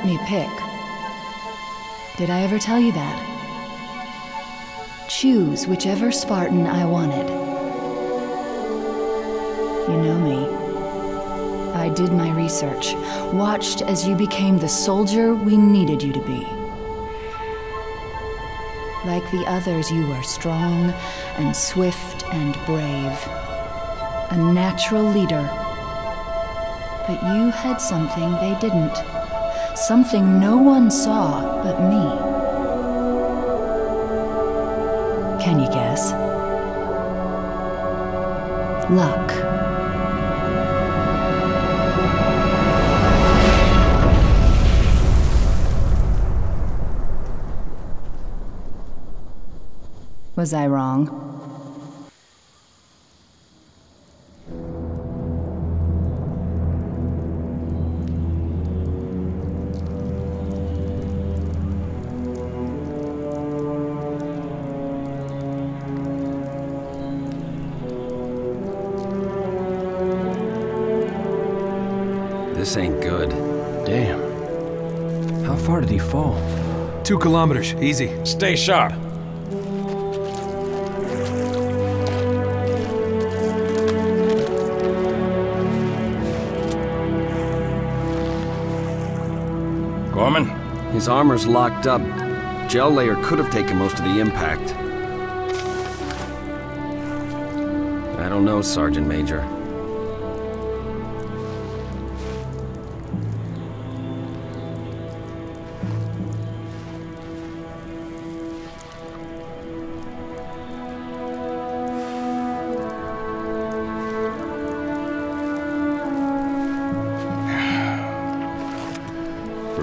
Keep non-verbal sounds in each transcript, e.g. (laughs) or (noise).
Let me pick. Did I ever tell you that? Choose whichever Spartan I wanted. You know me. I did my research, watched as you became the soldier we needed you to be. Like the others, you were strong and swift and brave. A natural leader. But you had something they didn't. Something no one saw but me. Can you guess? Luck. Was I wrong? Kilometers, easy. Stay sharp. Gorman? His armor's locked up. Gel layer could have taken most of the impact. I don't know, Sergeant Major.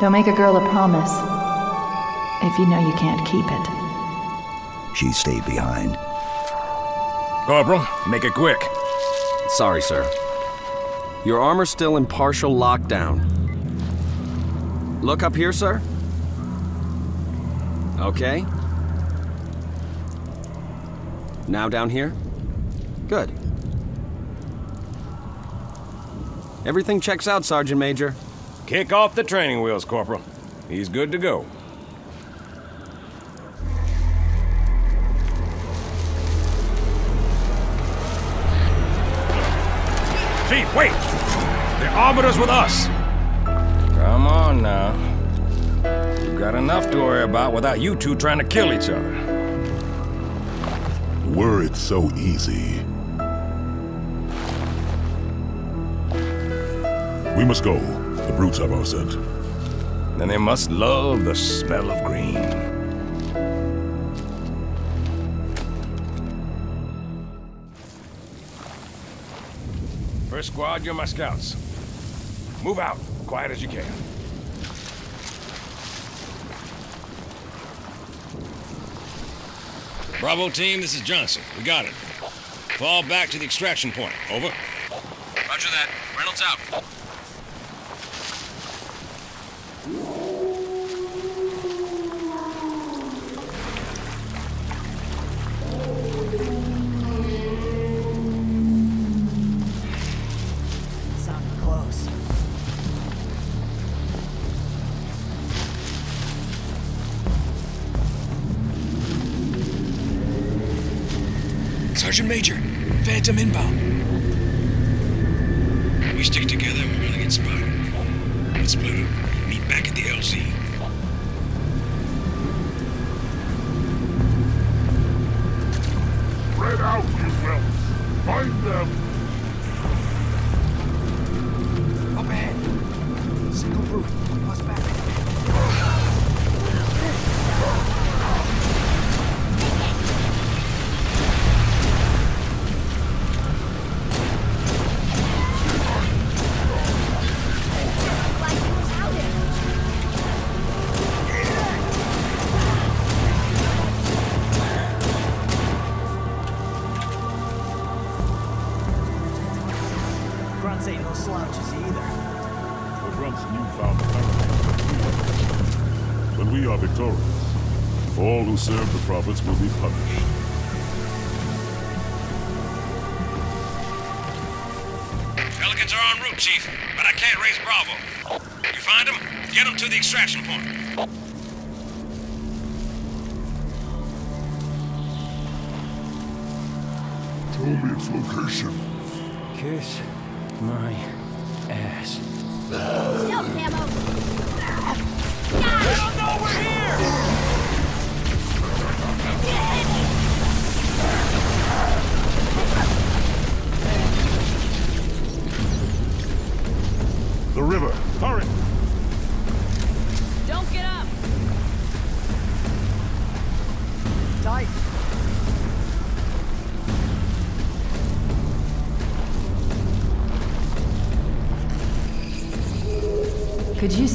Don't make a girl a promise. If you know you can't keep it. She stayed behind. Corporal, make it quick. Sorry, sir. Your armor's still in partial lockdown. Look up here, sir. Okay. Now down here? Good. Everything checks out, Sergeant Major. Kick off the training wheels, Corporal. He's good to go. Chief, wait! The Arbiter's with us! Come on now. We've got enough to worry about without you two trying to kill each other. Were it so easy. We must go. The brutes have our scent. Then they must love the smell of green. First squad, you're my scouts. Move out, quiet as you can. Bravo team, this is Johnson. We got it. Fall back to the extraction point. Over. Roger that. Reynolds out.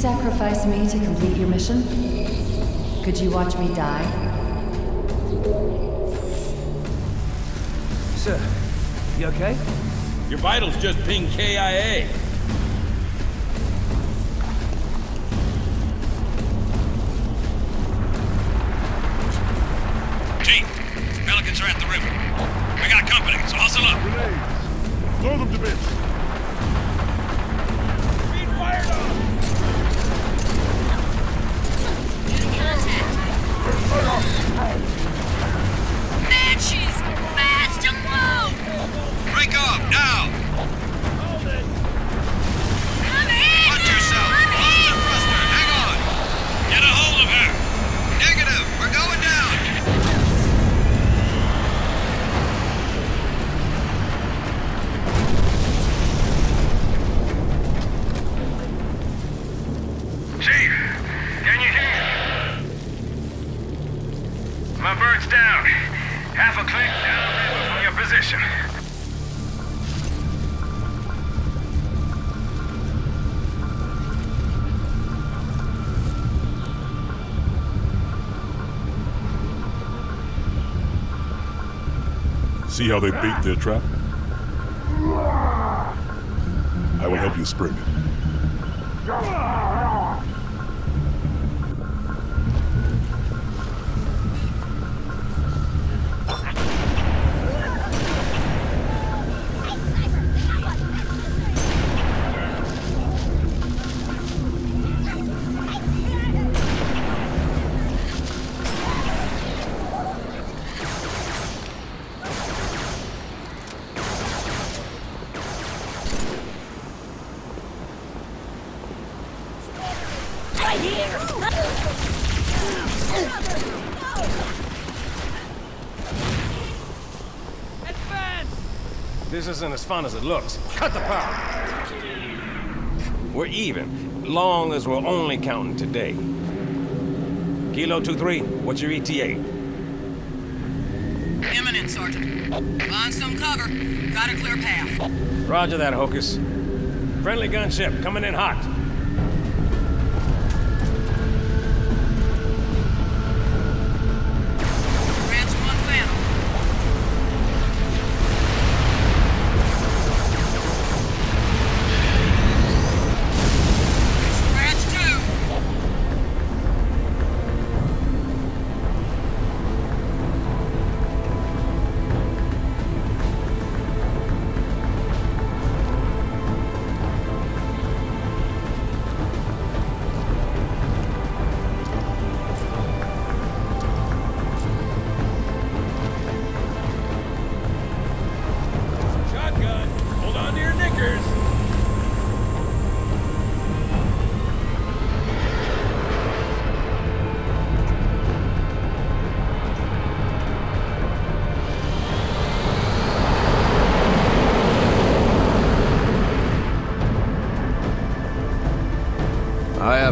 Sacrifice me to complete your mission? Could you watch me die? Sir, you okay? Your vitals just pinged KIA. See how they bait their trap? I will help you spring it. This isn't as fun as it looks. Cut the power. We're even, long as we're only counting today. Kilo 2-3, what's your ETA? Imminent, Sergeant. Find some cover. Got a clear path. Roger that, Hocus. Friendly gunship coming in hot.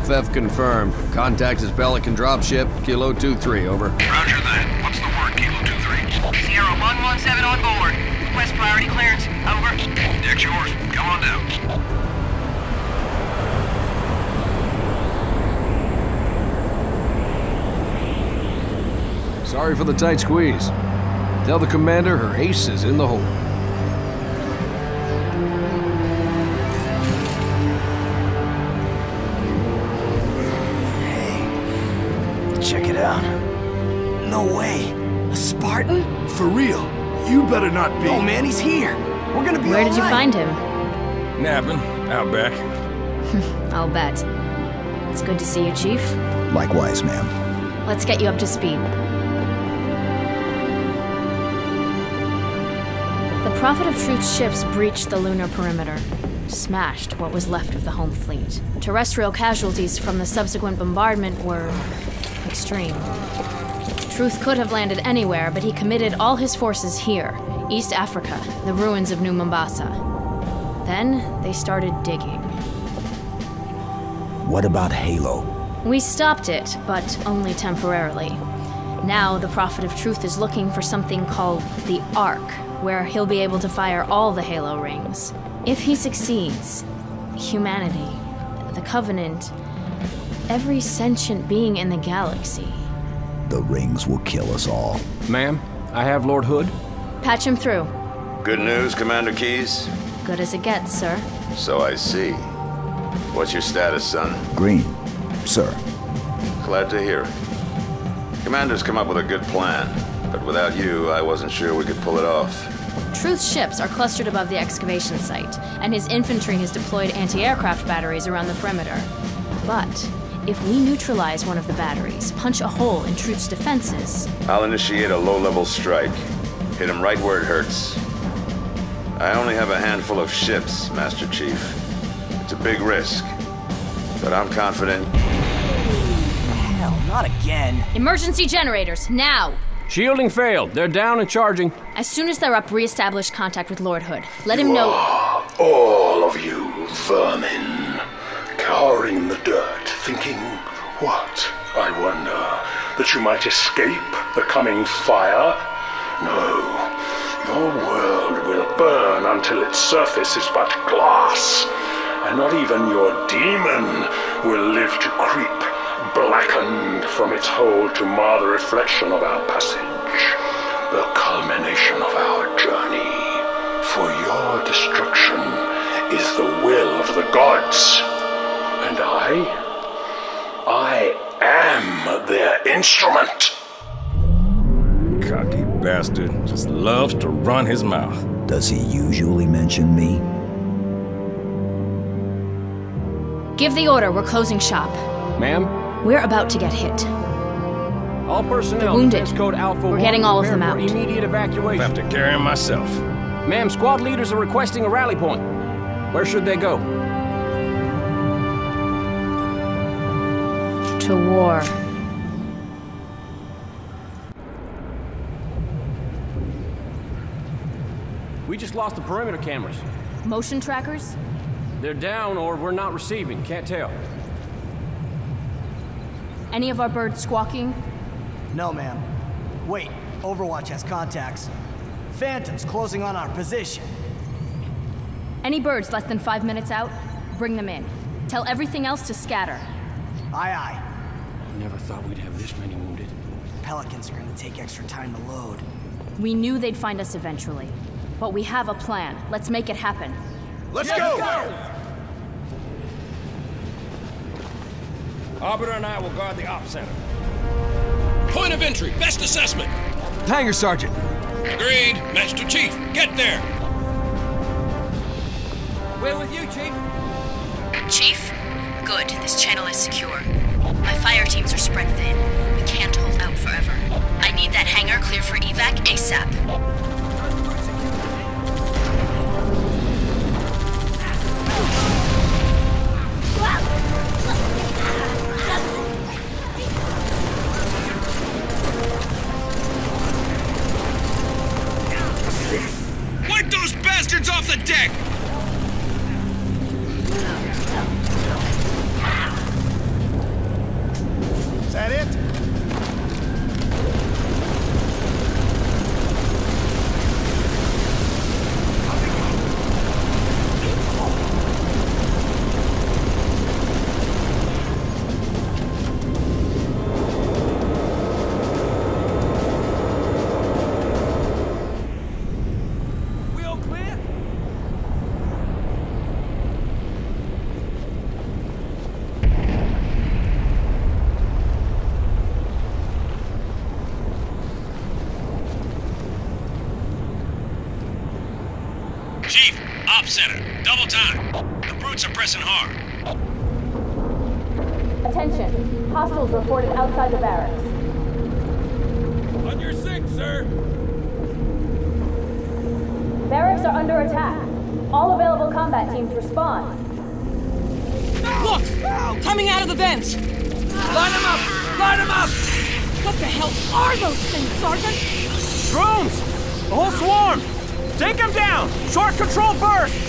IFF confirmed. Contact is Pelican dropship, Kilo 2-3, over. Roger that. What's the word, Kilo 2-3? Sierra 117 on board. Request priority clearance. Over. Deck's yours. Come on down. Sorry for the tight squeeze. Tell the commander her ace is in the hole. For real. You better not be. Oh man, he's here. We're gonna be Where did you find him? Napping, out back. (laughs) I'll bet. It's good to see you, Chief. Likewise, ma'am. Let's get you up to speed. The Prophet of Truth's ships breached the lunar perimeter, smashed what was left of the home fleet. Terrestrial casualties from the subsequent bombardment were extreme. Truth could have landed anywhere, but he committed all his forces here, East Africa, the ruins of New Mombasa. Then they started digging. What about Halo? We stopped it, but only temporarily. Now, the Prophet of Truth is looking for something called the Ark, where he'll be able to fire all the Halo rings. If he succeeds, humanity, the Covenant, every sentient being in the galaxy. The rings will kill us all. Ma'am, I have Lord Hood. Patch him through. Good news, Commander Keys? Good as it gets, sir. So I see. What's your status, son? Green, sir. Glad to hear it. Commander's come up with a good plan, but without you, I wasn't sure we could pull it off. Truth's ships are clustered above the excavation site, and his infantry has deployed anti aircraft batteries around the perimeter. But if we neutralize one of the batteries, punch a hole in Truth's defenses, I'll initiate a low-level strike. Hit him right where it hurts. I only have a handful of ships, Master Chief. It's a big risk, but I'm confident Hell, not again. emergency generators, now! Shielding failed. They're down and charging. As soon as they're up, re establish contact with Lord Hood. Let him know. All of you vermin, cowering in the dirt, thinking, what, I wonder, that you might escape the coming fire? No, your world will burn until its surface is but glass, and not even your demon will live to creep, blackened from its hold to mar the reflection of our passage, the culmination of our journey. For your destruction is the will of the gods. And I? I am their instrument. Cocky bastard just loves to run his mouth. Does he usually mention me? Give the order, we're closing shop. Ma'am, We're about to get hit. all personnel. Wounded. code Alpha We're getting all of them out. Immediate evacuation. I have to carry him myself. Ma'am, squad leaders are requesting a rally point. Where should they go? To war. We just lost the perimeter cameras. Motion trackers? They're down or we're not receiving. Can't tell. Any of our birds squawking? No, ma'am. Wait, Overwatch has contacts. Phantoms closing on our position. Any birds less than five minutes out? Bring them in. Tell everything else to scatter. Aye, aye. Never thought we'd have this many wounded. Pelicans are gonna take extra time to load. We knew they'd find us eventually. But we have a plan. Let's make it happen. Let's go! Arbiter and I will guard the op center. Point of entry, best assessment. Hangar Sergeant. Agreed. Master Chief, get there. We're with you, Chief. Chief? Good, this channel is secure. My fire teams are spread thin. We can't hold out forever. I need that hangar clear for evac ASAP. Bastards off the deck! That it? Brutes are hard. Attention. Hostiles reported outside the barracks. On your six, sir. Barracks are under attack. All available combat teams respond. Look! Coming out of the vents! Line them up! Line them up! What the hell are those things, Sergeant? Drones! The whole swarm! Take them down! Short control burst!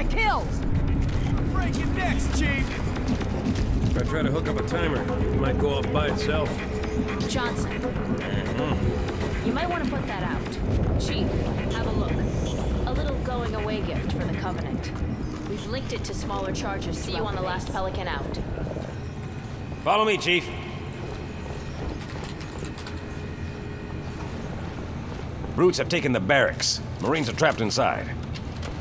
My kills! Breaking necks, Chief! If I try to hook up a timer, it might go off by itself. Johnson, mm-hmm. you might want to put that out. Chief, have a look. A little going away gift for the Covenant. We've linked it to smaller charges. See you on the last Pelican out. Follow me, Chief. Brutes have taken the barracks. Marines are trapped inside.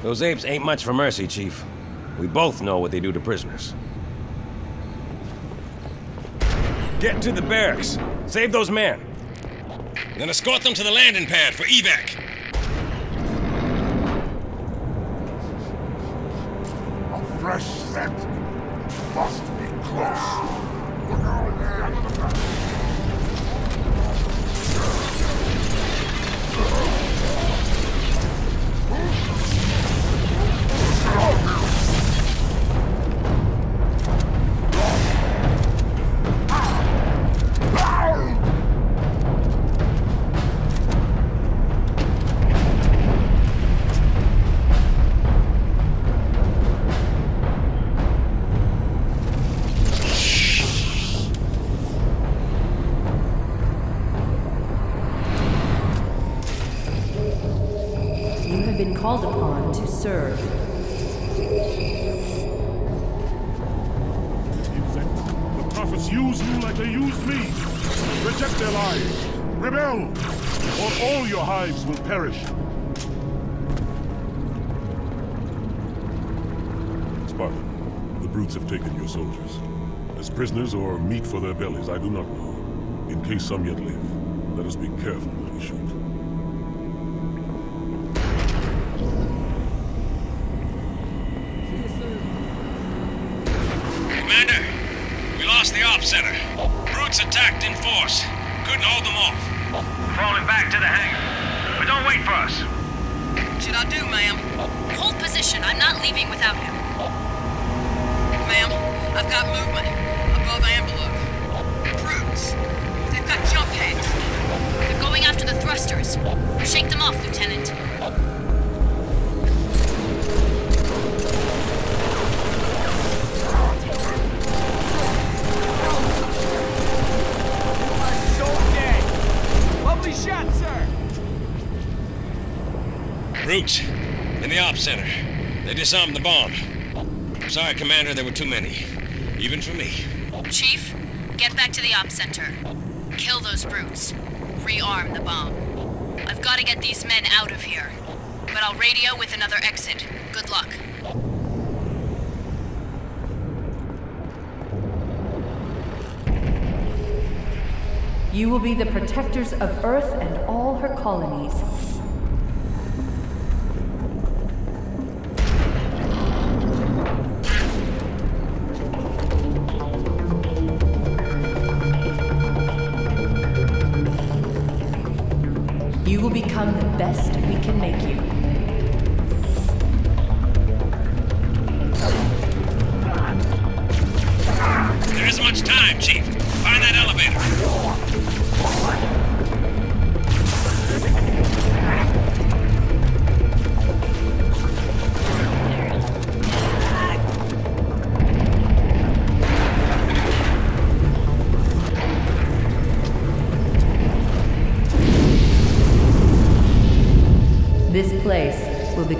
Those apes ain't much for mercy, Chief. We both know what they do to prisoners. Get to the barracks. Save those men. Then escort them to the landing pad for evac. Or meat for their bellies, I do not know. In case some yet live, let us be careful when we shoot. Commander, we lost the ops center. Brutes attacked in force. Couldn't hold them off. Falling back to the hangar. But don't wait for us. Should I do, ma'am? Hold position. I'm not leaving without him. Ma'am, I've got movement. Above Ambulog. Brutes. They've got jump heads. They're going after the thrusters. Shake them off, Lieutenant. So dead! Lovely shot, sir! Brutes, in the ops center. They disarmed the bomb. Sorry, Commander, there were too many. Even for me. Chief, get back to the op center. Kill those brutes. Rearm the bomb. I've got to get these men out of here. But I'll radio with another exit. Good luck. You will be the protectors of Earth and all her colonies.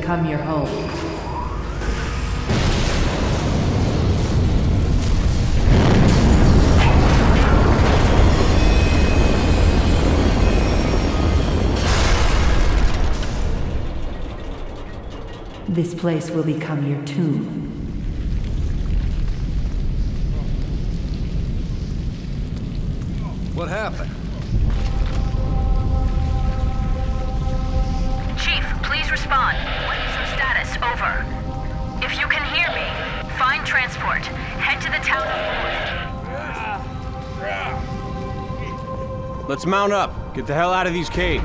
Become your home. This place will become your tomb. Let's mount up. Get the hell out of these caves.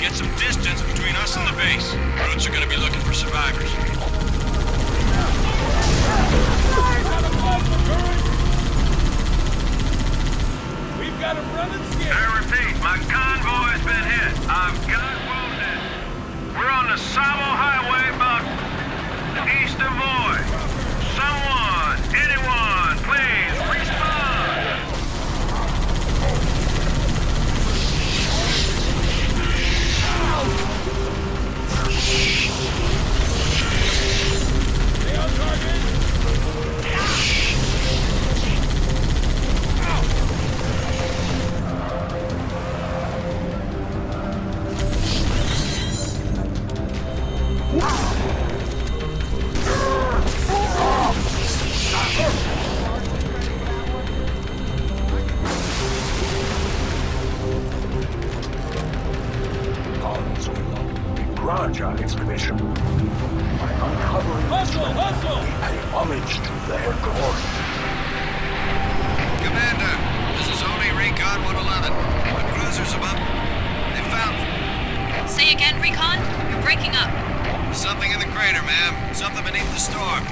Get some distance between us and the base. Brutes are gonna be looking for survivors. We've got him running scared. I repeat, my convoy's been hit. I've got wounded. We're on the Tsavo Highway about east of Voi. Someone, anyone, we grant your expedition. By uncovering Hustle, hustle! we pay homage to their glory. Commander, this is only Recon 111. The cruiser's above. They found me. Say again, Recon? You're breaking up. Something in the crater, ma'am. Something beneath the storm.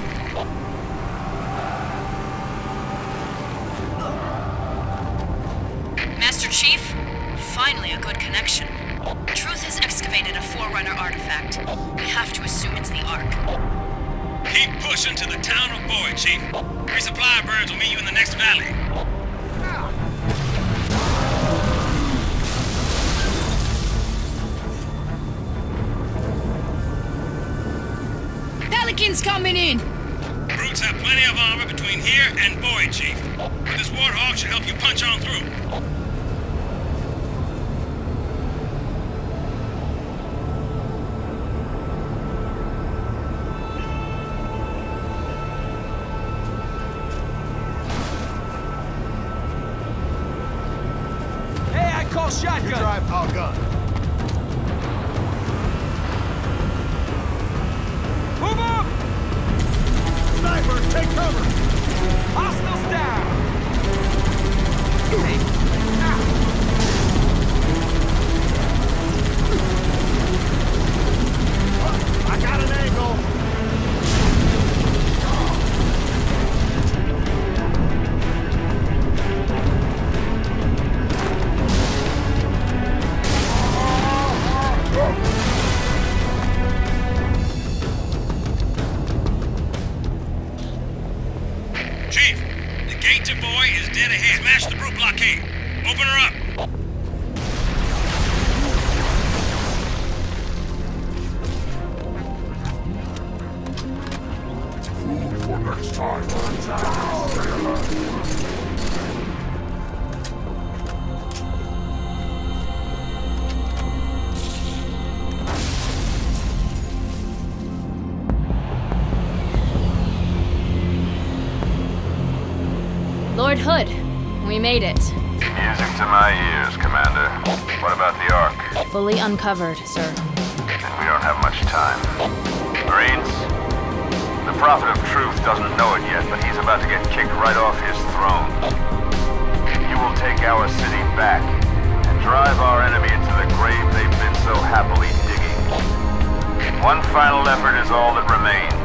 Master Chief, finally a good connection. Forerunner artifact. We have to assume it's the Ark. Keep pushing to the town of Voi, Chief. Resupply birds will meet you in the next valley. Pelicans coming in! Brutes have plenty of armor between here and Voi, Chief. But this Warthog should help you punch on through. Food for next time. Lord Hood, we made it. Music to my ears, Commander. What about the Ark? Fully uncovered, sir. Then we don't have much time. Marines, The prophet of Truth doesn't know it yet, but he's about to get kicked right off his throne. You will take our city back and drive our enemy into the grave they've been so happily digging. One final effort is all that remains.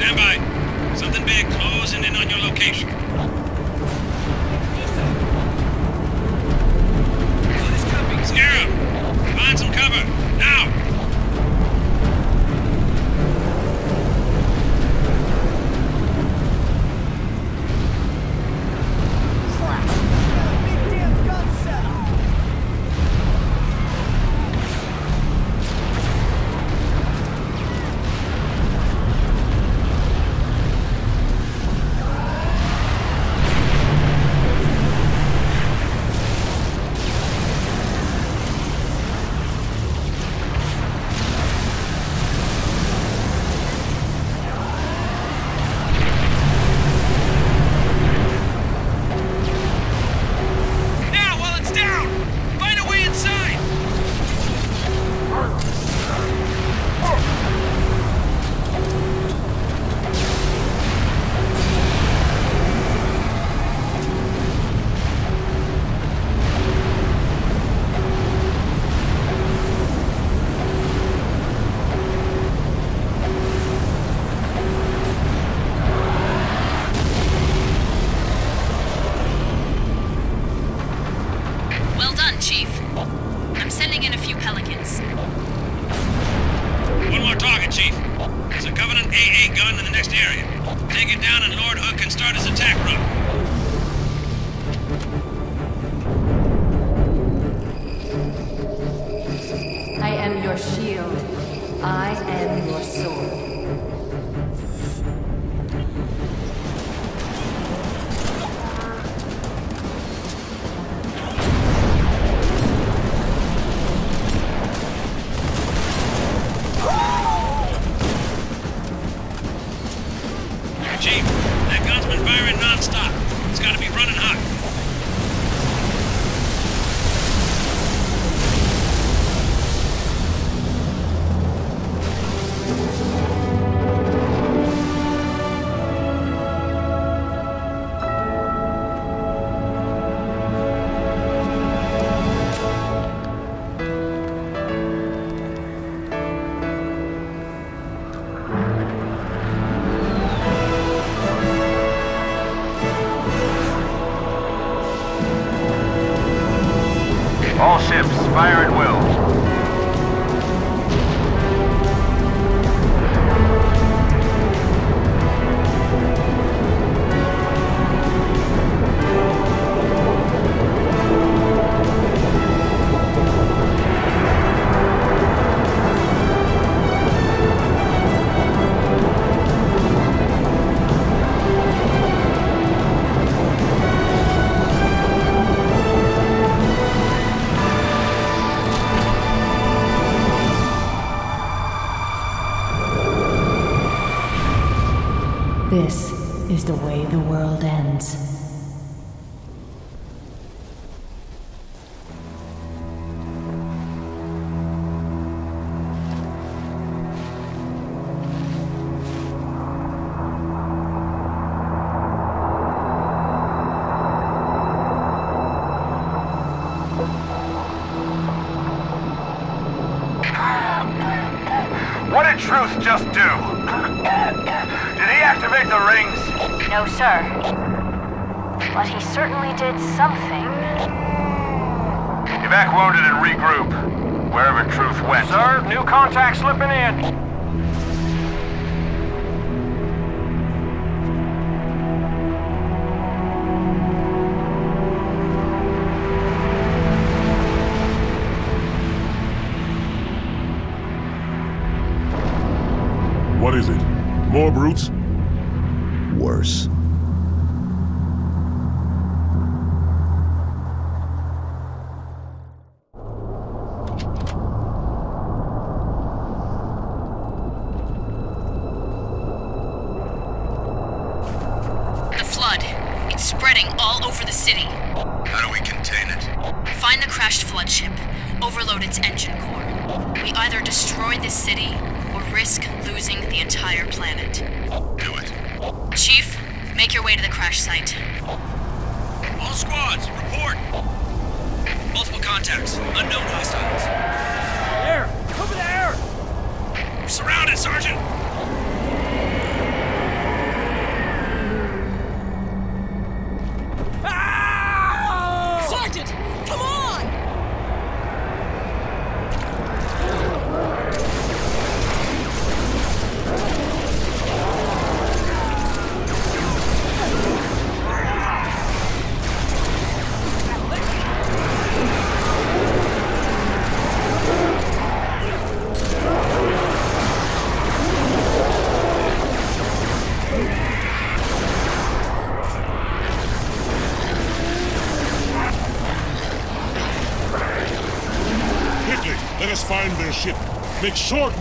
Stand by. Something big closing in on your location. Scare him! find some cover, now! the way the world ends.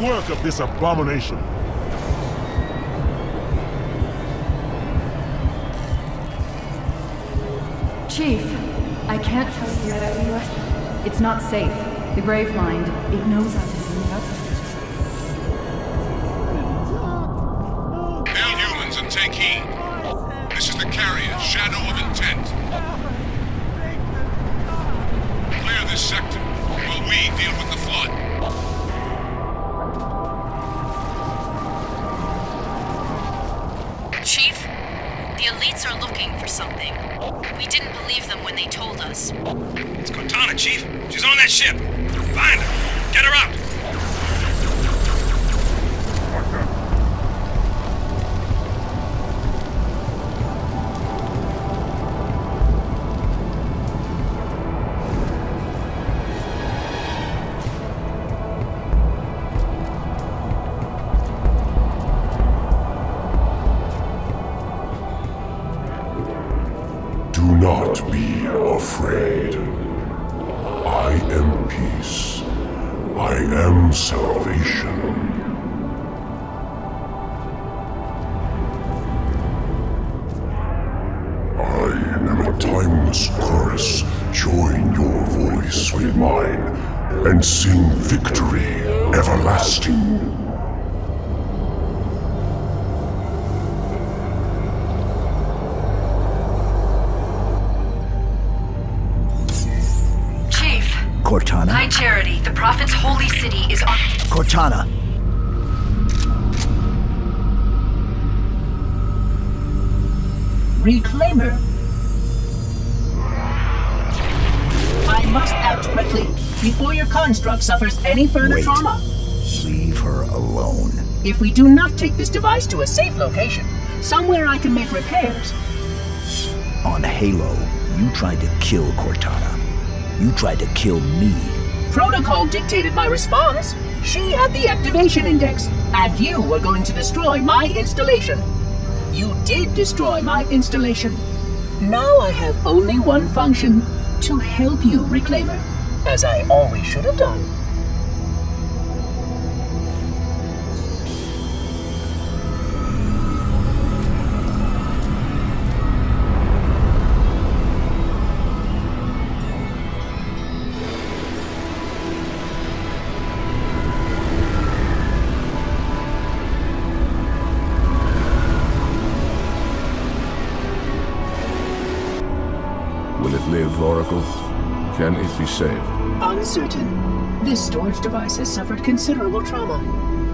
Work of this abomination. Chief, I can't tell you that we left. It's not safe. The Gravemind, it knows I'm in the Hail humans and take heed. This is the carrier, Shadow of Intent. Clear this sector suffers any further Wait. trauma. Leave her alone. If we do not take this device to a safe location, somewhere I can make repairs, On Halo, you tried to kill Cortana. You tried to kill me. protocol dictated my response. She had the activation index, and you were going to destroy my installation. You did destroy my installation. Now I have only one function to help you, Reclaimer, as I always should have done. Be saved? Uncertain. This storage device has suffered considerable trauma.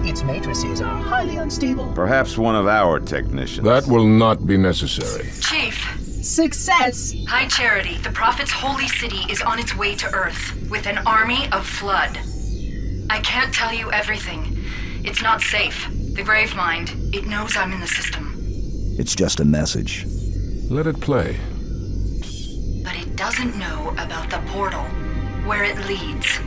Its matrices are highly unstable. Perhaps one of our technicians. That will not be necessary. Chief. Success! High Charity, the Prophet's holy city is on its way to Earth with an army of Flood. I can't tell you everything. It's not safe. The Gravemind, it knows I'm in the system. It's just a message. Let it play. But it doesn't know about the portal, where it leads.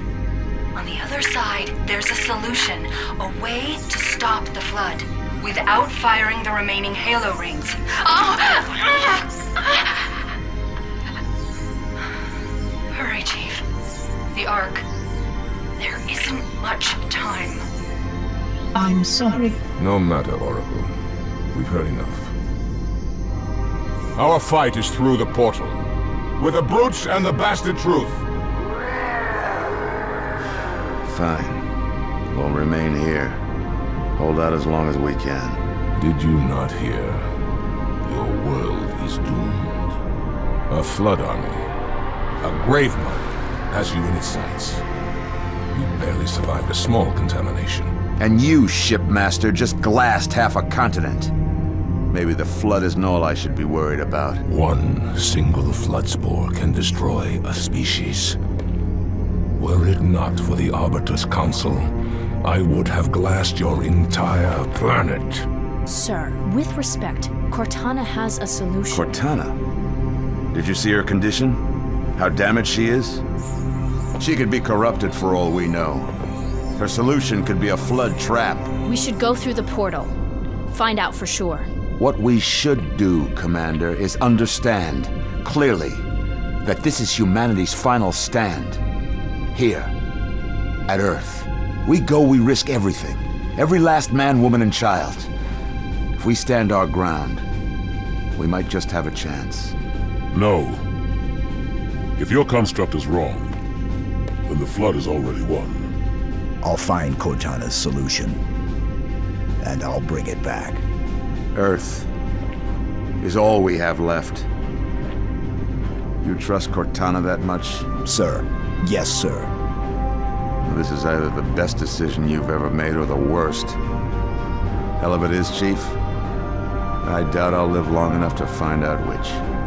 On the other side, there's a solution, a way to stop the flood, without firing the remaining halo rings. Ah! Oh! Hurry, Chief. The Ark. There isn't much time. I'm sorry. No matter, Oracle. We've heard enough. Our fight is through the portal. With the brutes and the bastard truth. Fine. We'll remain here. Hold out as long as we can. Did you not hear? Your world is doomed. A flood army, a grave has you in its sights. You barely survived a small contamination. And you, shipmaster, just glassed half a continent. Maybe the flood isn't all I should be worried about. One single flood spore can destroy a species. Were it not for the Arbiter's counsel, I would have glassed your entire planet. Sir, with respect, Cortana has a solution. Cortana? Did you see her condition? How damaged she is? She could be corrupted for all we know. Her solution could be a flood trap. We should go through the portal. Find out for sure. What we should do, Commander, is understand clearly that this is humanity's final stand. Here, at Earth. We go, we risk everything. Every last man, woman, and child. If we stand our ground, we might just have a chance. No. If your construct is wrong, then the Flood is already won. I'll find Cortana's solution. And I'll bring it back. Earth is all we have left. You trust Cortana that much? Sir. Yes, sir. This is either the best decision you've ever made or the worst. Hell of it is, Chief. I doubt I'll live long enough to find out which.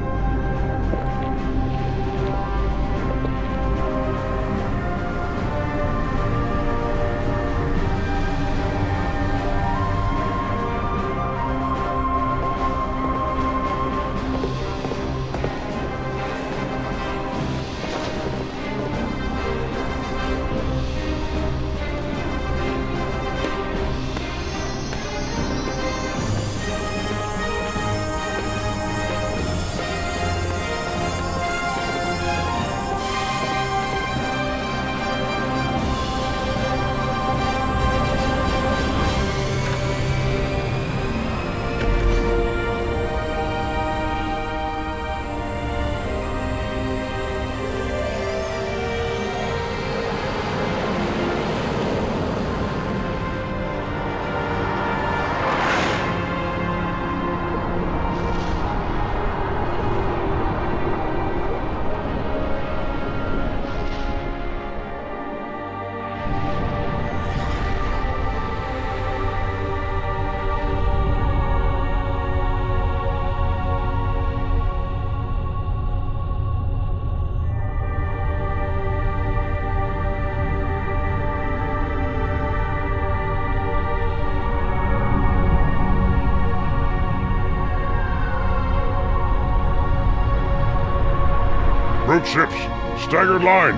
Staggered line.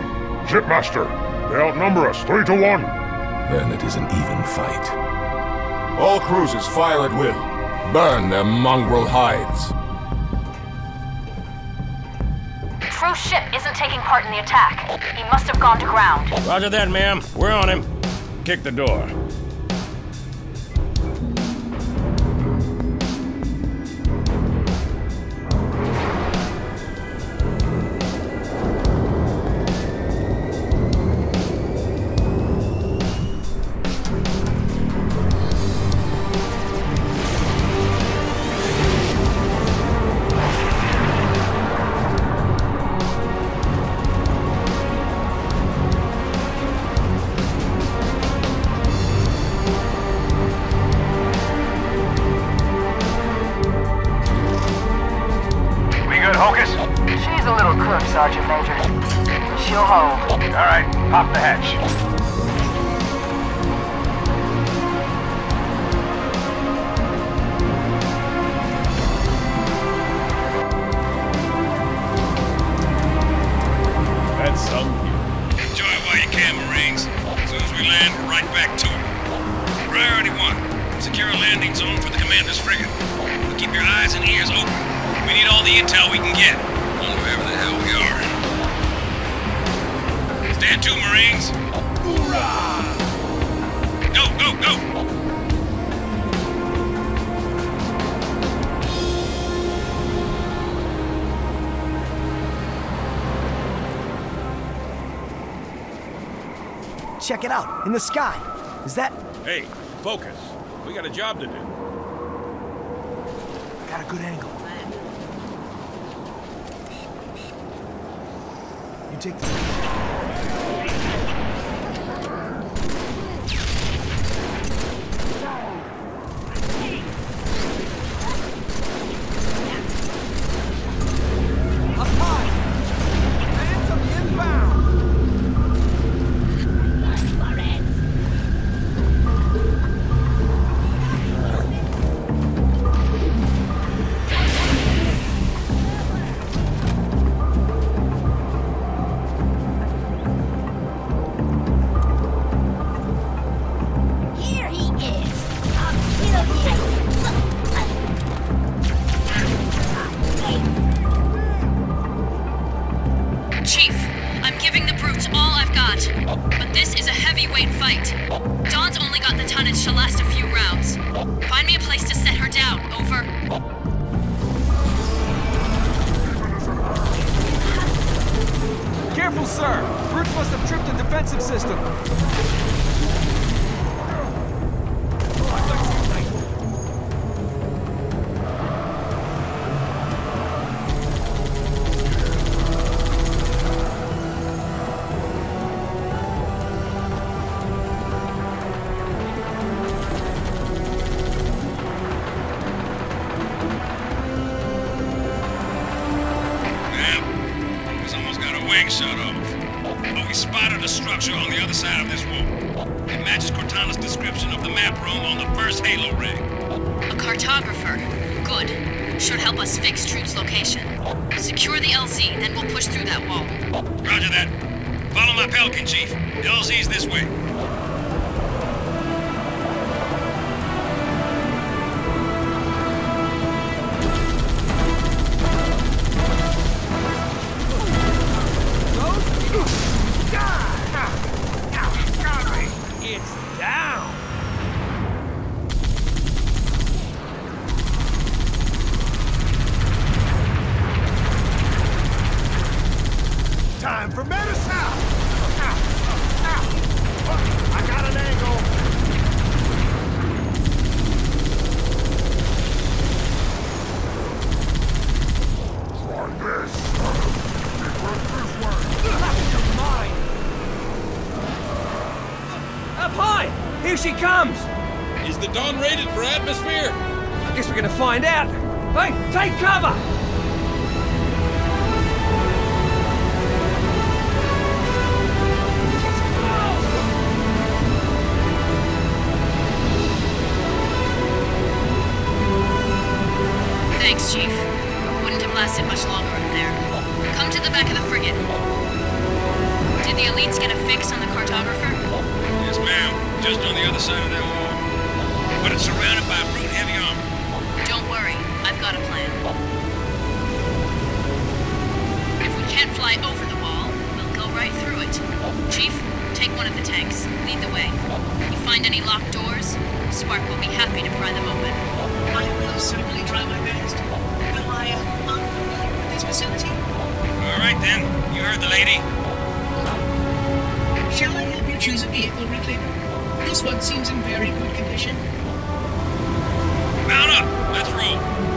Shipmaster, they outnumber us three to one. Then it is an even fight. All cruisers fire at will. Burn their mongrel hides. Truth's ship isn't taking part in the attack. He must have gone to ground. Roger that, ma'am. We're on him. Kick the door. she comes! Is the Dawn rated for atmosphere? I guess we're gonna find out. Hey, take cover! choose a vehicle reclaimer. This one seems in very good condition. Mount up! Let's roll!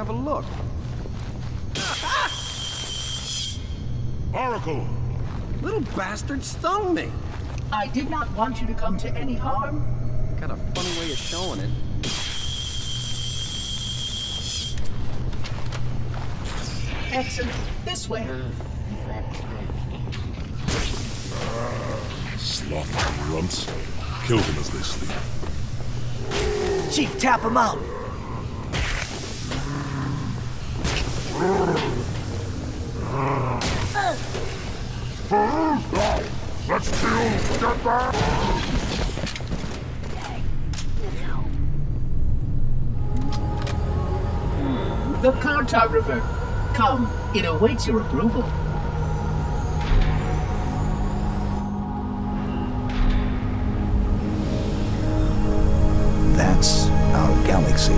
have a look. Oracle! Little bastard stung me! I did not want you to come to any harm. Got a funny way of showing it. Excellent. This way. Sloth grunts. Kill them as they sleep. Chief, tap them out. photographer. Come, it awaits your approval. That's our galaxy.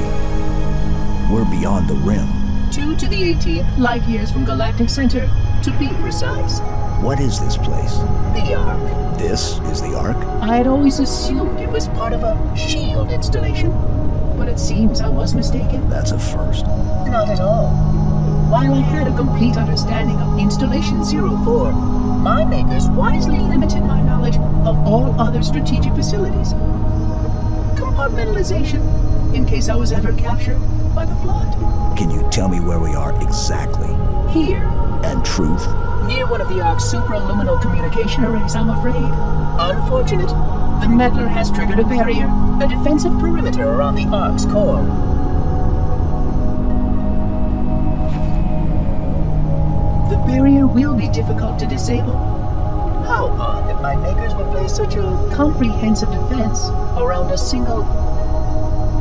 We're beyond the rim. Two to the 18th light years from Galactic Center, to be precise. What is this place? The Ark. This is the Ark? I had always assumed it was part of a shield installation, but it seems I was mistaken. That's a first. Not at all. While I had a complete understanding of Installation 04, my makers wisely limited my knowledge of all other strategic facilities. Compartmentalization, in case I was ever captured by the Flood. Can you tell me where we are exactly? Here. And truth? Near one of the Ark's supraluminal communication arrays, I'm afraid. Unfortunate. The meddler has triggered a barrier, a defensive perimeter around the Ark's core. Barrier will be difficult to disable. How odd that my makers would place such a comprehensive defense around a single.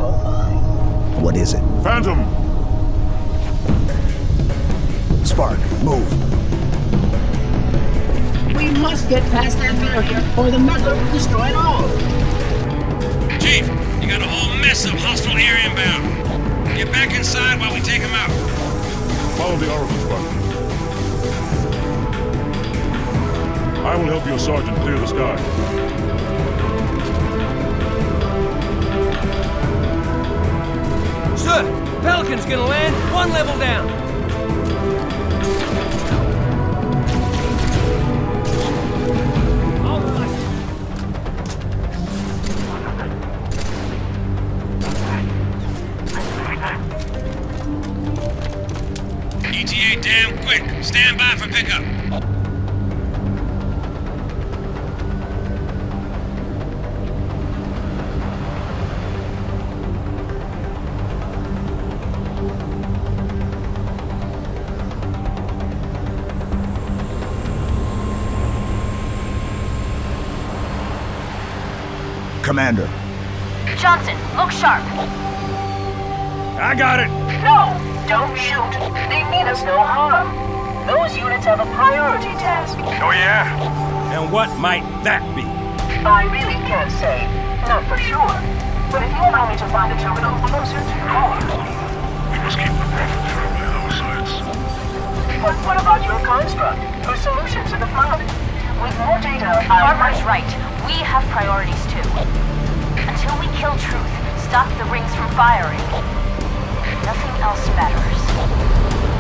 Oh my. What is it? Phantom! Spark, move. We must get past that barrier, or the meddler will destroy it all. Chief, you got a whole mess of hostile air inbound. Get back inside while we take them out. Follow the Oracle Spark. I will help your sergeant clear the sky. Sir, Pelican's gonna land one level down. ETA damn quick. Stand by for pickup. Commander. Johnson, look sharp. I got it. No, don't shoot. They mean us no harm. Those units have a priority task. Oh, yeah? And what might that be? I really can't say. Not for sure. But if you allow me to find a terminal closer to home. We must keep the Prophet firmly on our sides. But what about your construct? Your solution to the flood? With more data, I Arbiter's right. We have priorities too. Until we kill Truth, stop the rings from firing, nothing else matters.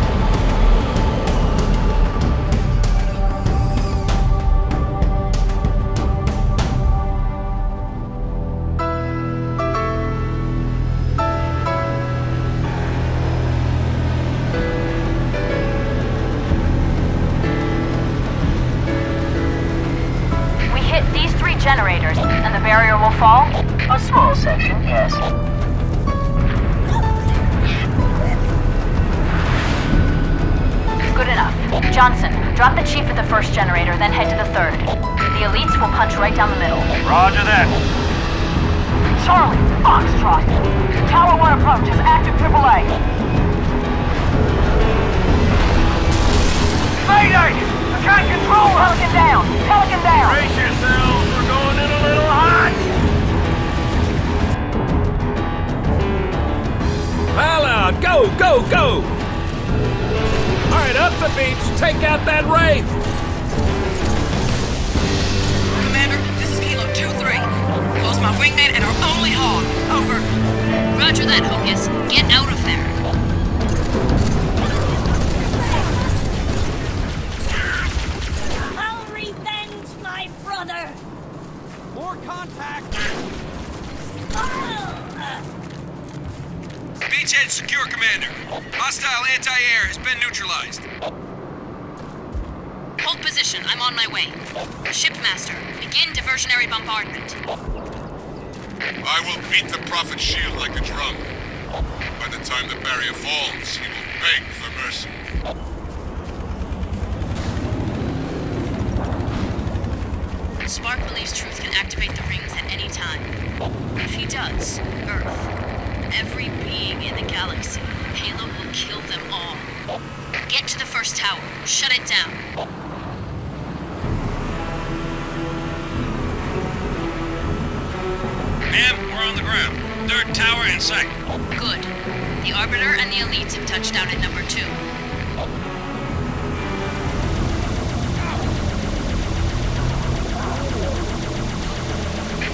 Fall? A small section, yes. Good enough. Johnson, drop the chief at the first generator, then head to the third. The elites will punch right down the middle. Roger that. Charlie, Foxtrot. Tower 1 approaches, active AAA. Mayday! I can't control! Pelican down! Pelican down! Brace yourselves, Pile out! Go, go, go! All right, up the beach. Take out that wraith. Commander, this is Kilo 2-3. Lost my wingman and our only hog. Over. Roger that, Hocus. Get out of there. Bombardment. I will beat the Prophet's shield like a drum. By the time the barrier falls, he will beg for mercy. Spark believes Truth can activate the rings at any time. If he does, Earth, every being in the galaxy, Halo will kill them all. Get to the first tower. Shut it down. Ground. third tower in sight. Good. The Arbiter and the Elites have touched down at number two.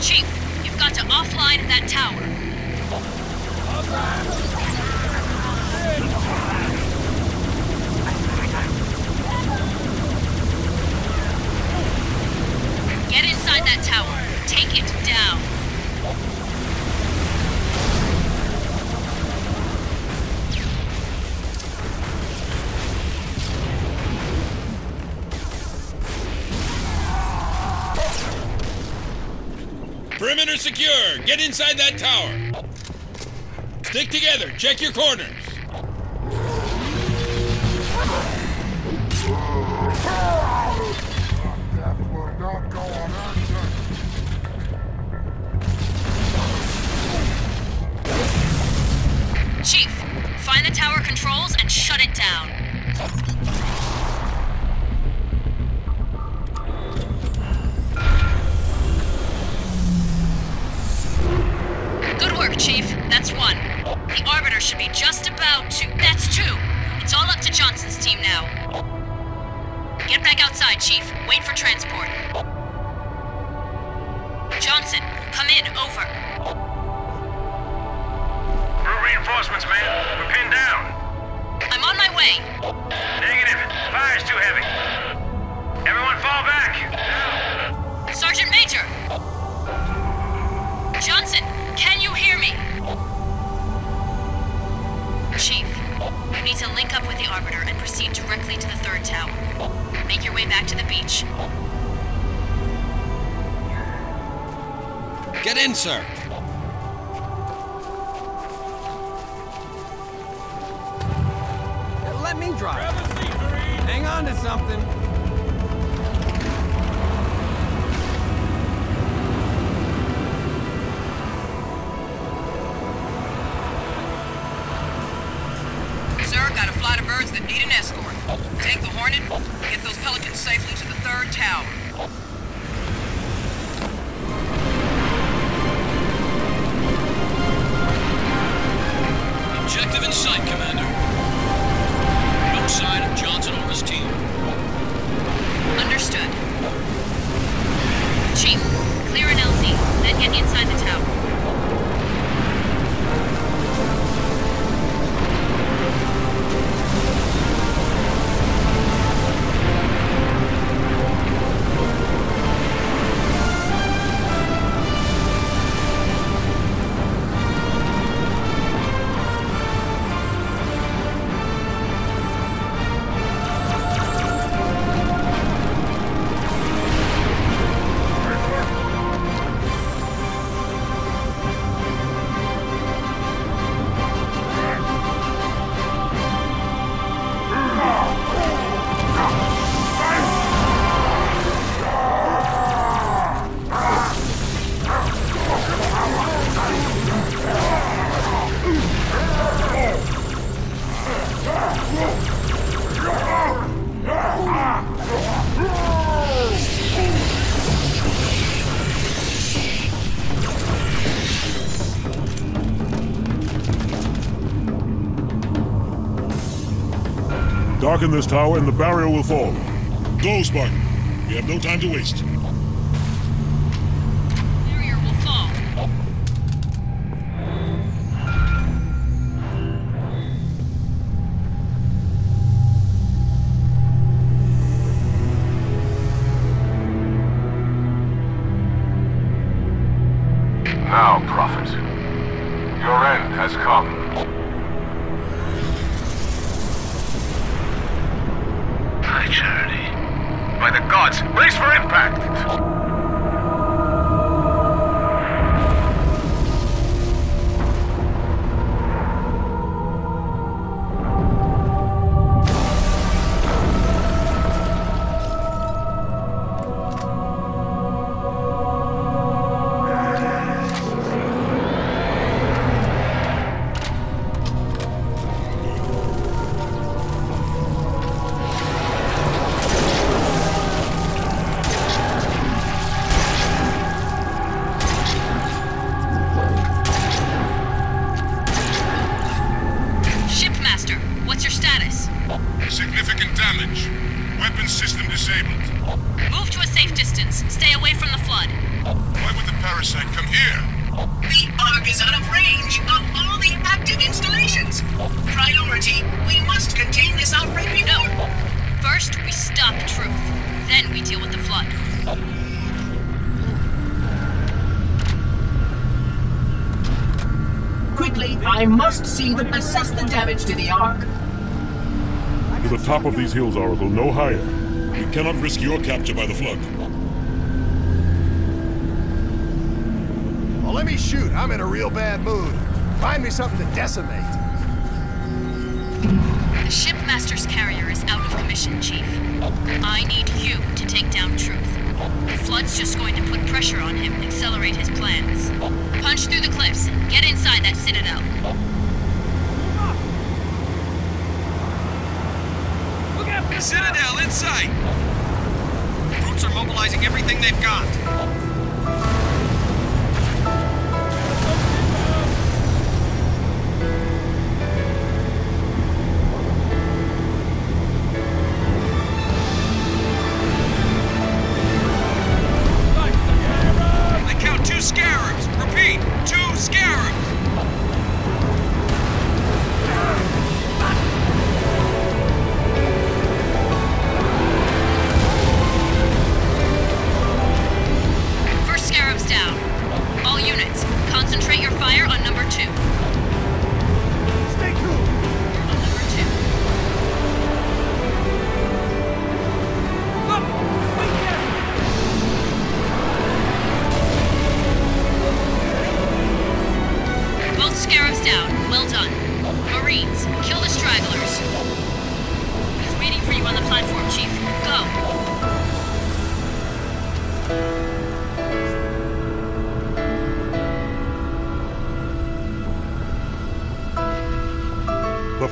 Chief, you've got to offline that tower. Perimeter secure. Get inside that tower. Stick together. Check your corners. Chief, find the tower controls and shut it down. Should be just about to. That's two. It's all up to Johnson's team now. Get back outside, Chief. Wait for transport. Johnson, come in. Over. No reinforcements, man. We're pinned down. I'm on my way. Negative. Fire's too heavy. Everyone fall back. Sergeant Major! Johnson, can you hear me? Need to link up with the Arbiter and proceed directly to the third tower. Make your way back to the beach. Get in, sir. Darken this tower and the barrier will fall. Go, Spartan. We have no time to waste. Barrier will fall. Now, Prophet, your end has come. Charity. By the gods, brace for impact! These hills, Oracle, no higher. We cannot risk your capture by the Flood. In! Brutes are mobilizing everything they've got.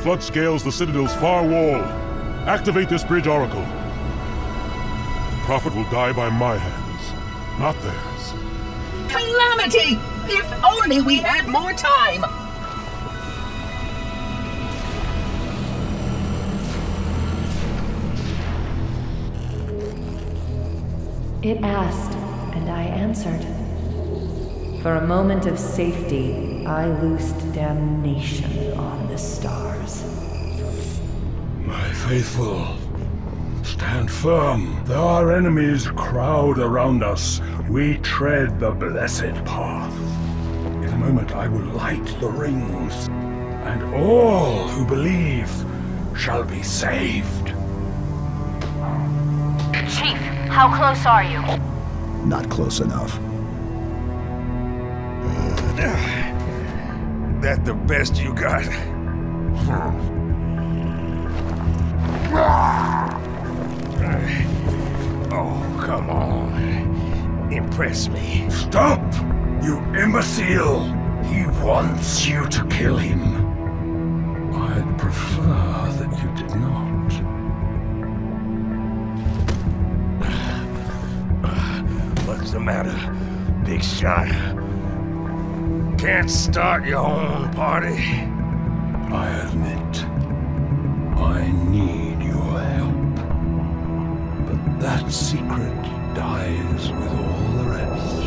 Flood scales the Citadel's far wall. Activate this bridge, Oracle. The Prophet will die by my hands, not theirs. Calamity! If only we had more time! It asked, and I answered. For a moment of safety, I loosed damnation on the stars. My faithful, stand firm. Though our enemies crowd around us, we tread the blessed path. In a moment I will light the rings, and all who believe shall be saved. Chief, how close are you? Not close enough. That the best you got? Oh, come on. Impress me. Stop! You imbecile! He wants you to kill him. I'd prefer that you did not. What's the matter, big shot? Can't start your own party? That secret dies with all the rest.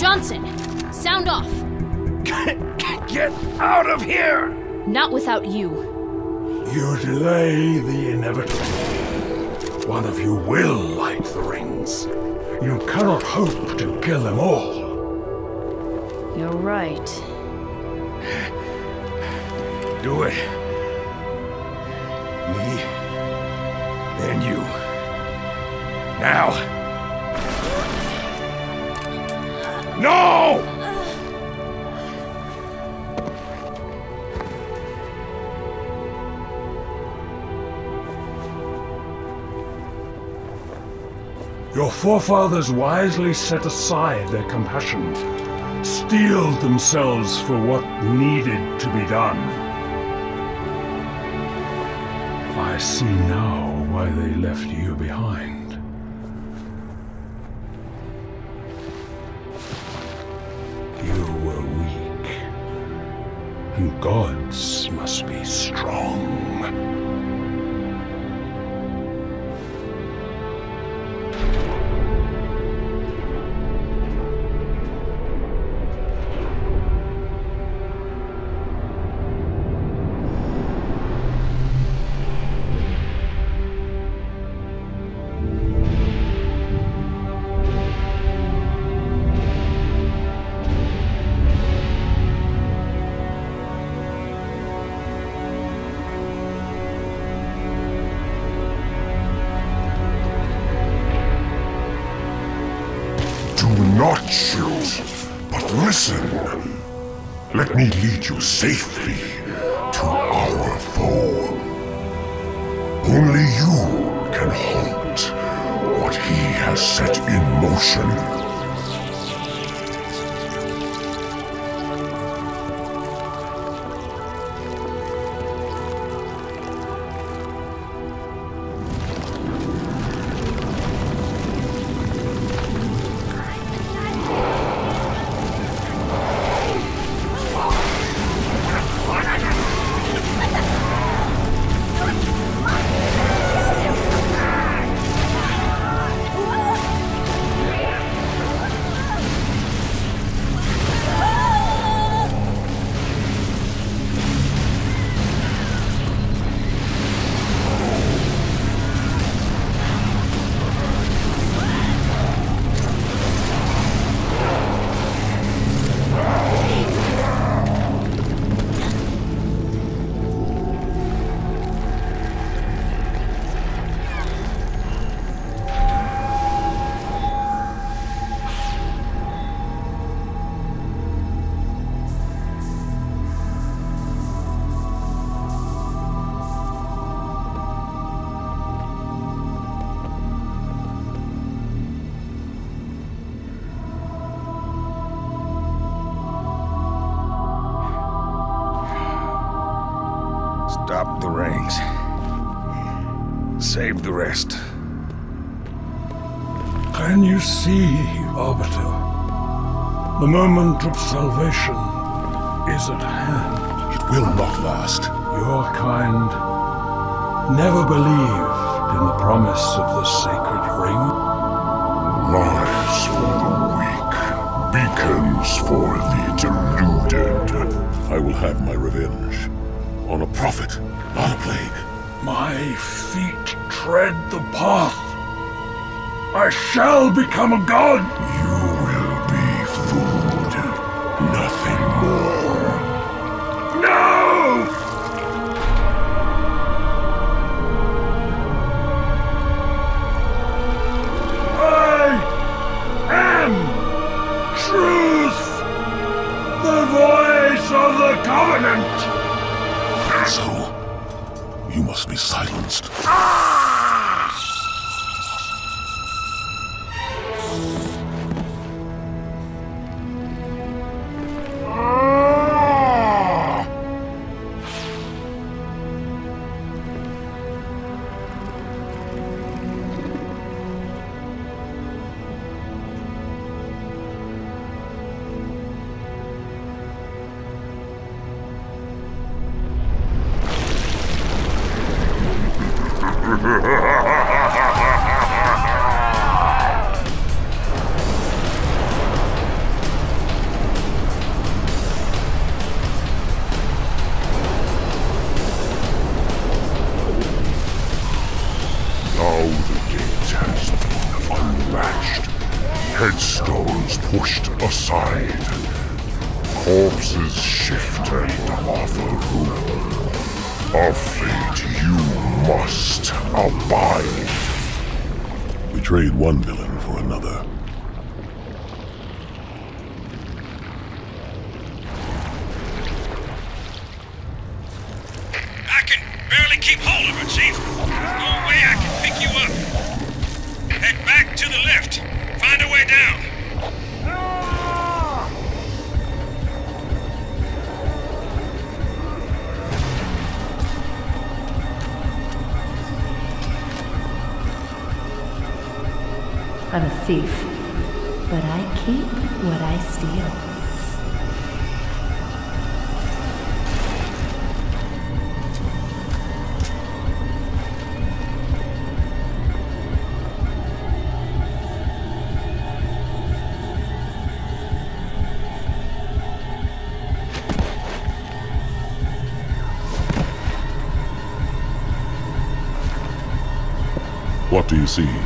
Johnson, sound off. (laughs) Get out of here! Not without you. You delay the inevitable. One of you will light the rings. You cannot hope to kill them all. You're right. Do it. Me. Then you. Now. No! Your forefathers wisely set aside their compassion, steeled themselves for what needed to be done. I see now why they left you behind. You were weak, and gods safely The moment of salvation is at hand. It will not last. Your kind never believed in the promise of the sacred ring. Lies for the weak, beacons for the deluded. I will have my revenge. On a prophet, not a plague. My feet tread the path. I shall become a god. Be silenced. Now see?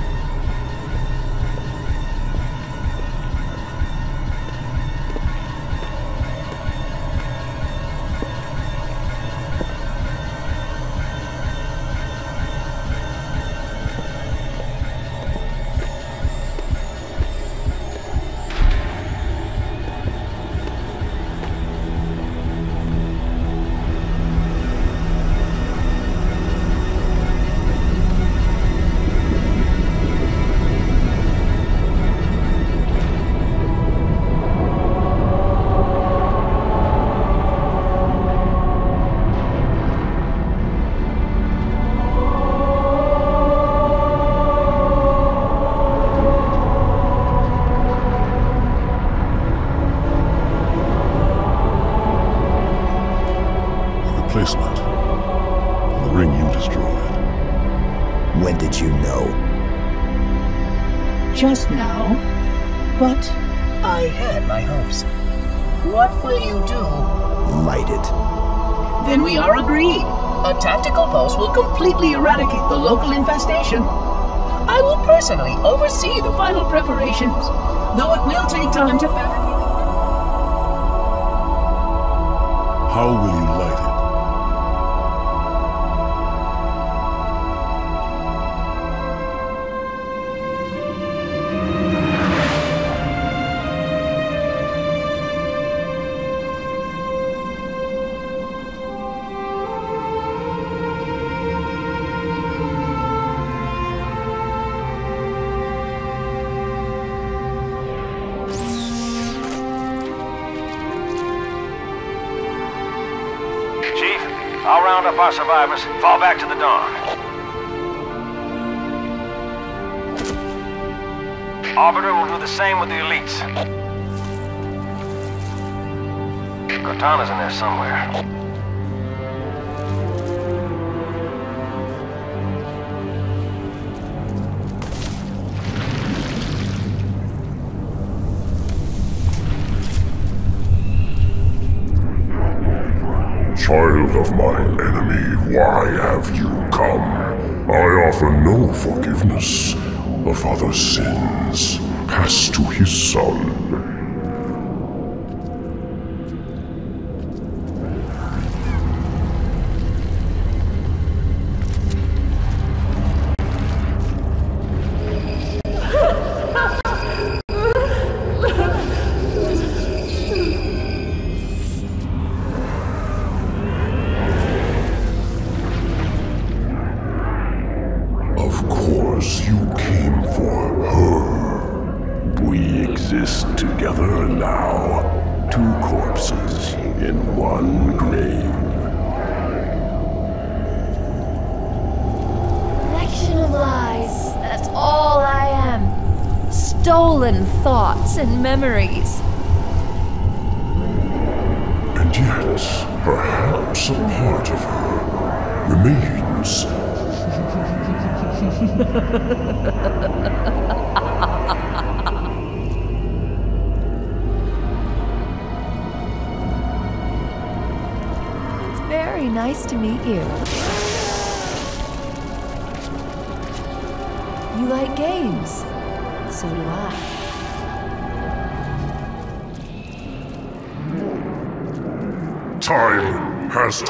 Replacement. The ring you destroyed. When did you know? Just now. But I had my hopes. What will you do? Light it. Then we are agreed. A tactical pulse will completely eradicate the local infestation. I will personally oversee the final preparations, though it will take time to fabricate. How will you Survivors, fall back to the dawn. Arbiter will do the same with the elites. Cortana's in there somewhere. Child of my enemy, why have you come? I offer no forgiveness. A father's sins pass to his son.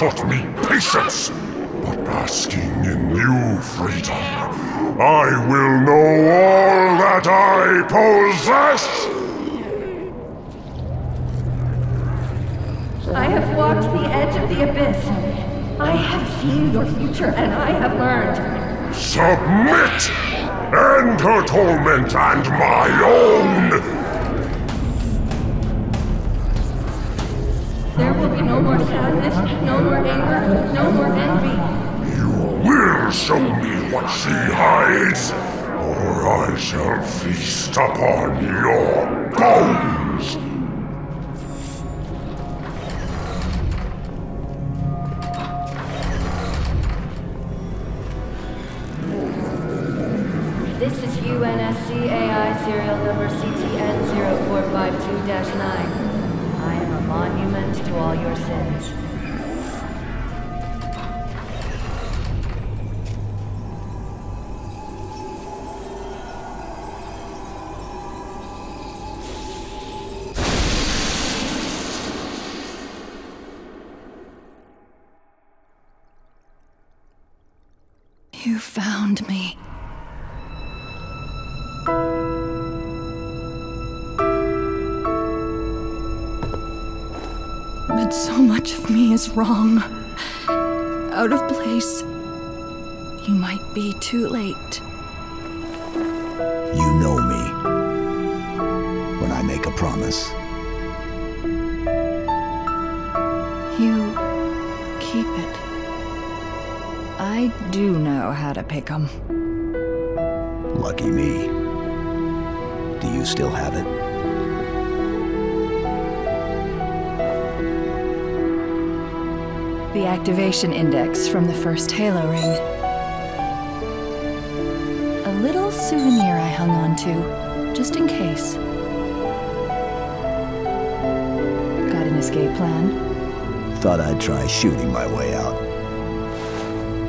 Taught me patience, but basking in new freedom, I will know all that I possess! I have walked the edge of the abyss. I have seen your future and I have learned. Submit! End her torment and my own! No more sadness, no more anger, no more envy. You will show me what she hides, or I shall feast upon your bones! Is wrong. Out of place. You might be too late. You know me. When I make a promise, You keep it. I do know how to pick 'em. lucky me. Do you still have it? The activation index from the first Halo ring. A little souvenir I hung on to, just in case. Got an escape plan? Thought I'd try shooting my way out.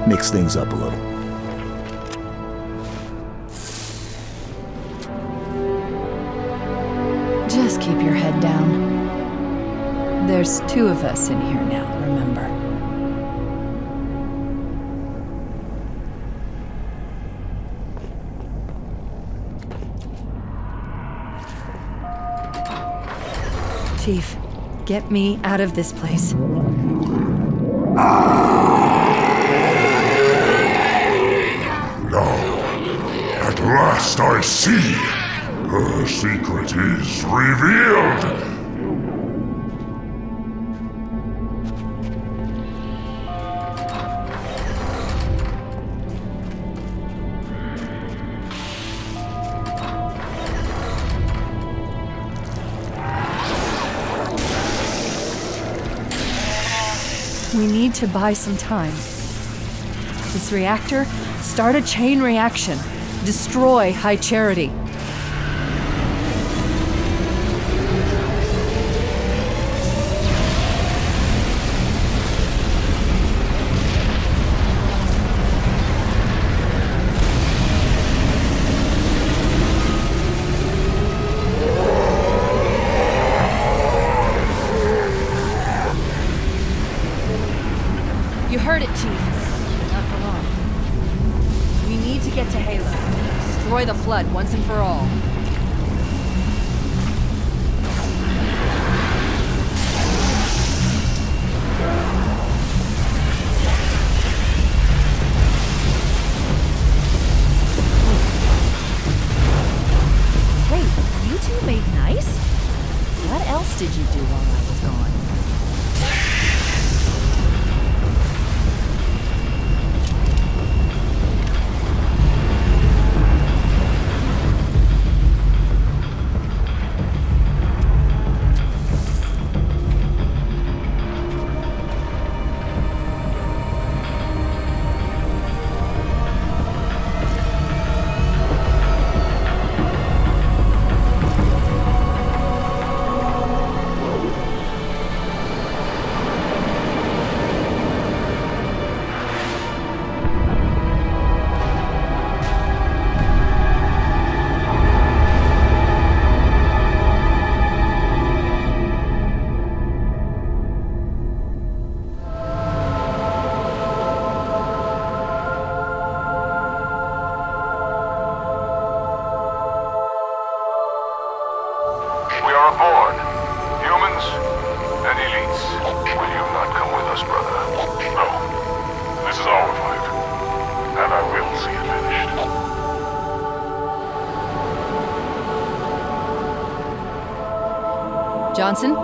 Mix things up a little. Just keep your head down. There's two of us in here now, Chief, get me out of this place. Now, at last I see. Her secret is revealed. We need to buy some time. This reactor, start a chain reaction. Destroy High Charity.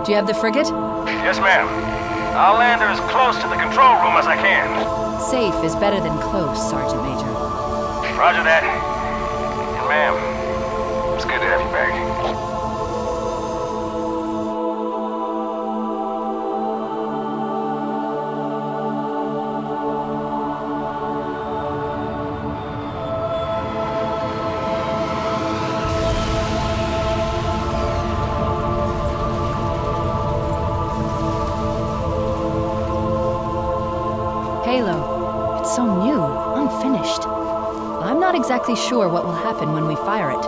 Do you have the frigate? Yes, ma'am. I'll land her as close to the control room as I can. Safe is better than close, Sergeant Major. Roger that. exactly sure what will happen when we fire it.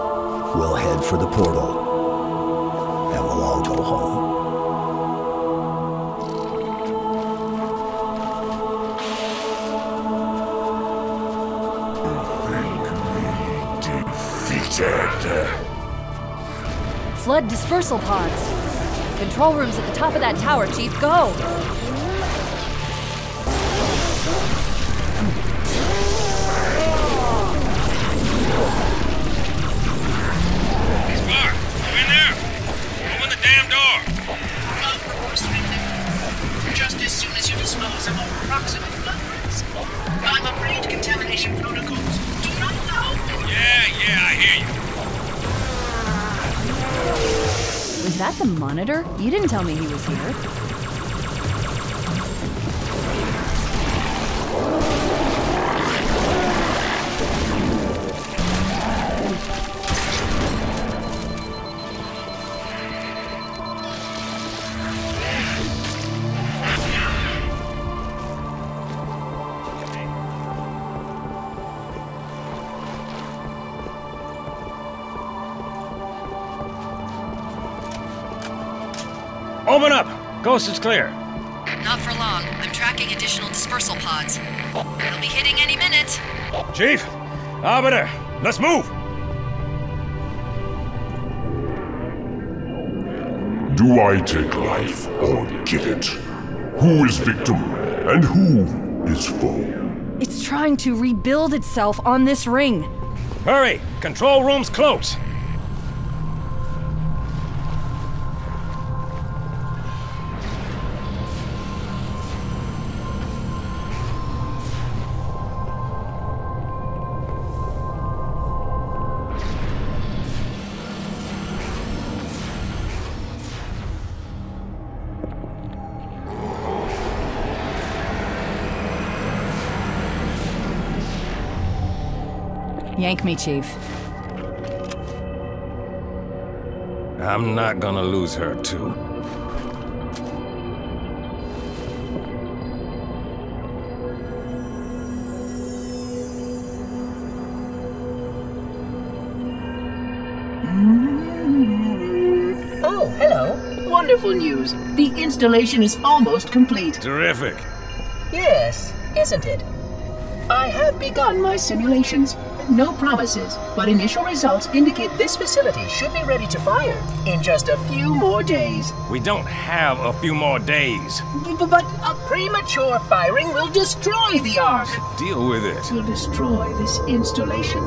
We'll head for the portal, and we'll all go home. Flood dispersal pods. Control room's at the top of that tower, Chief. Go! As you dispose of all proximate flood. I'm afraid contamination protocols do not allow Yeah, yeah, I hear you. Was that the monitor? You didn't tell me he was here. Coast is clear. Not for long. I'm tracking additional dispersal pods. They'll be hitting any minute. Chief, Arbiter, let's move! Do I take life or give it? Who is victim and who is foe? It's trying to rebuild itself on this ring. Hurry! Control room's close! Yank me, Chief. I'm not gonna lose her, too. Oh, hello. Wonderful news. The installation is almost complete. Terrific. Yes, isn't it? I have begun my simulations. No promises, but initial results indicate this facility should be ready to fire in just a few more days. We don't have a few more days. B- But a premature firing will destroy the Ark. Deal with it. Will destroy this installation.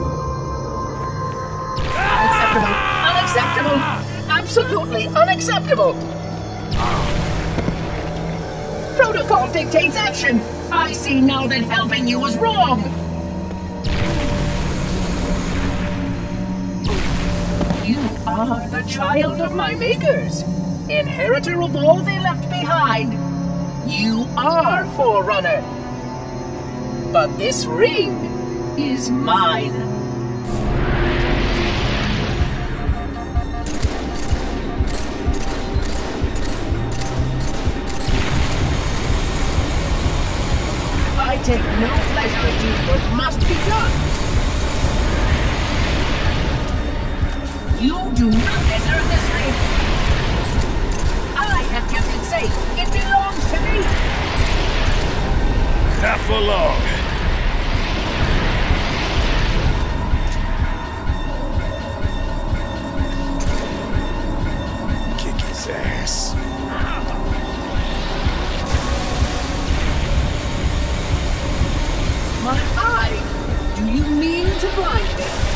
Unacceptable! Unacceptable! Absolutely unacceptable! Protocol dictates action! I see now that helping you was wrong! You are the child of my makers, inheritor of all they left behind. You are Forerunner. But this ring is mine. I take no pleasure in doing what must be done. You do not deserve this ring. I have kept it safe. It belongs to me. Not for long. Kick his ass. My eye. Do you mean to blind me?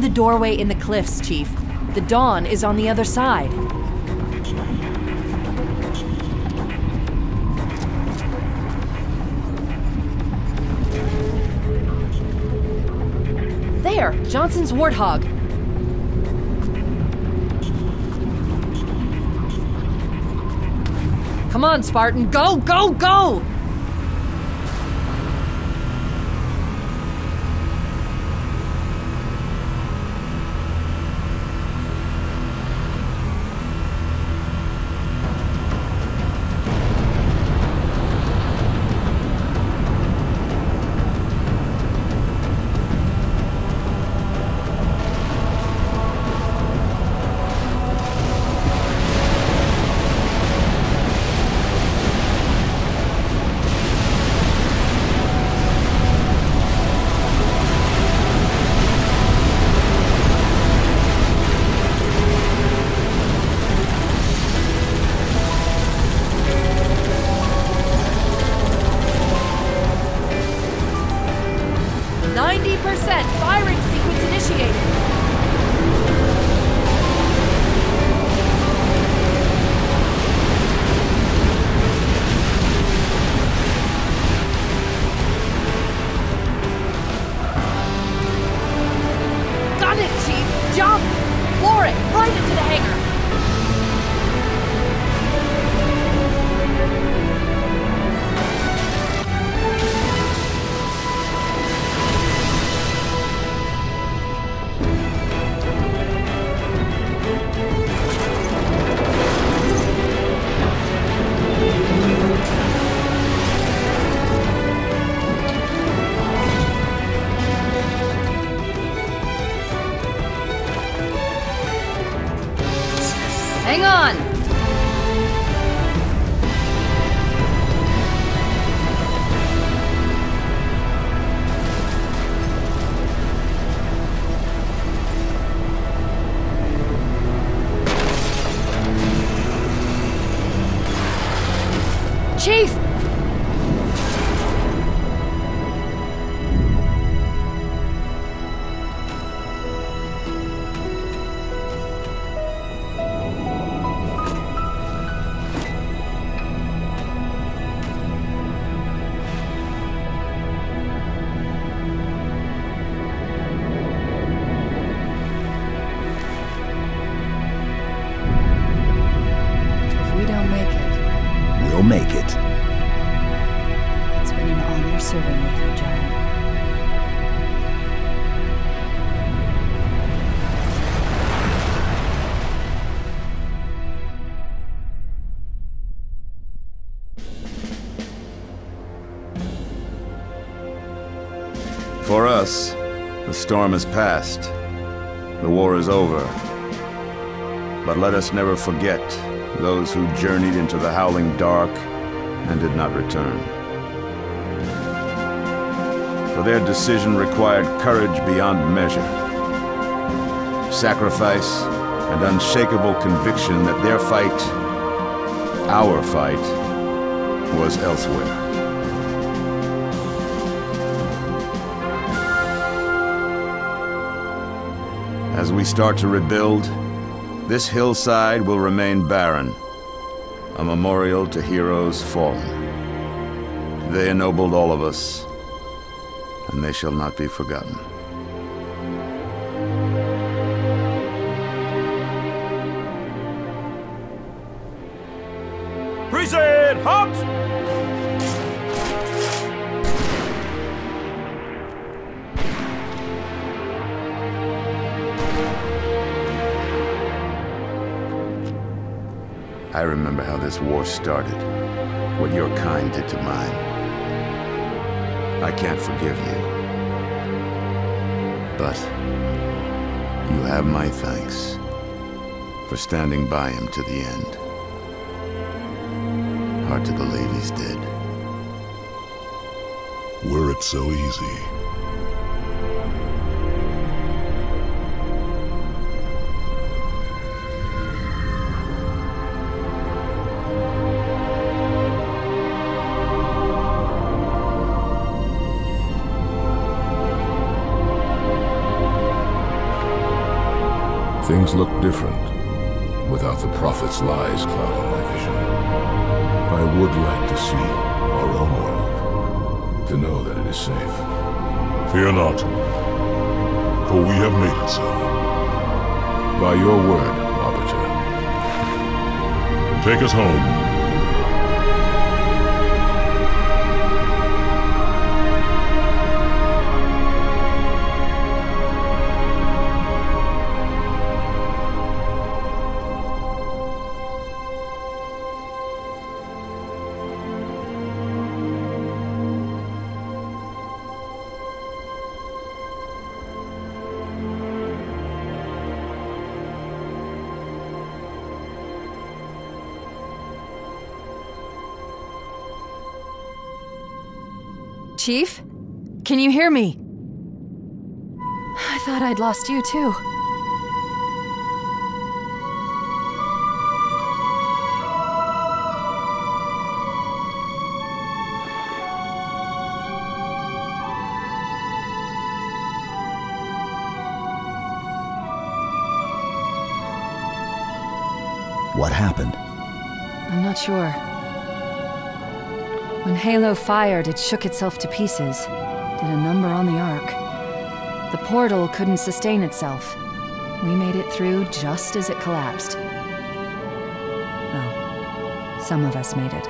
The doorway in the cliffs, Chief. The dawn is on the other side. There! Johnson's Warthog! Come on, Spartan! Go, go, go! Storm has passed. The war is over. But let us never forget those who journeyed into the howling dark and did not return. For their decision required courage beyond measure, sacrifice, and unshakable conviction that their fight, our fight, was elsewhere. As we start to rebuild, this hillside will remain barren, a memorial to heroes fallen. They ennobled all of us, and they shall not be forgotten. Present! Halt! I remember how this war started, what your kind did to mine. I can't forgive you. But you have my thanks for standing by him to the end. Hard to believe he's dead. Were it so easy. Things look different without the Prophet's lies clouding my vision. I would like to see our own world, to know that it is safe. Fear not, for we have made it so. By your word, Arbiter. Take us home. Chief? Can you hear me? I thought I'd lost you too. What happened? I'm not sure. When Halo fired, it shook itself to pieces. Did a number on the Ark. The portal couldn't sustain itself. We made it through just as it collapsed. Well, some of us made it.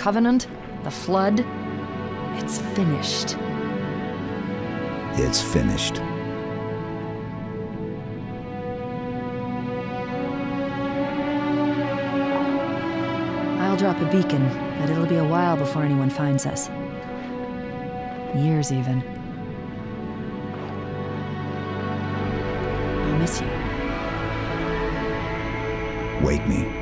Covenant, the Flood, it's finished. It's finished. I'll drop a beacon, but it'll be a while before anyone finds us. Years, even. I'll miss you. Wake me when you need me.